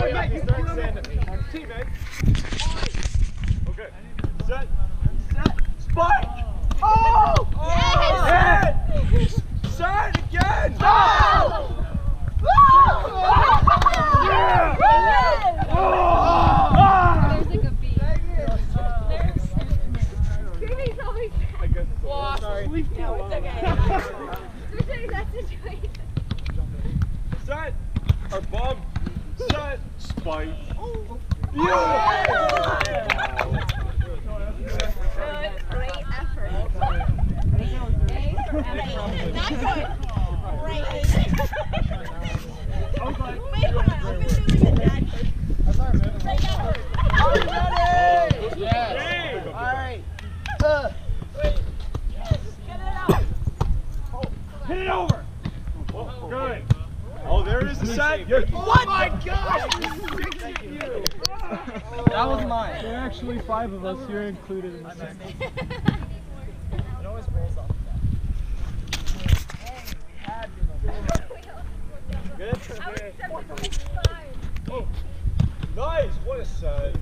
Hey, Mike, you start sending me. Teammate. Okay. Set. Set. Spike. Oh! Yes! Hit! Set again! Oh! Yeah! Yes! Oh! There's like a bee. There's Baby's always I guess Well, Sorry. No, it's okay. Especially that situation. Set. Or bomb. Set. Spike. Good, Yeah! great effort. Not good. Great. Wait, hold on. I'm gonna do like a dad. Great effort. Yes. Alright. Get it out. Hit it over. Good. Oh, there is the set. Oh what? my gosh! That was mine. There are actually five of us. You're included in this. It always rolls off Good. Okay. Oh. Nice. What a set. Spike.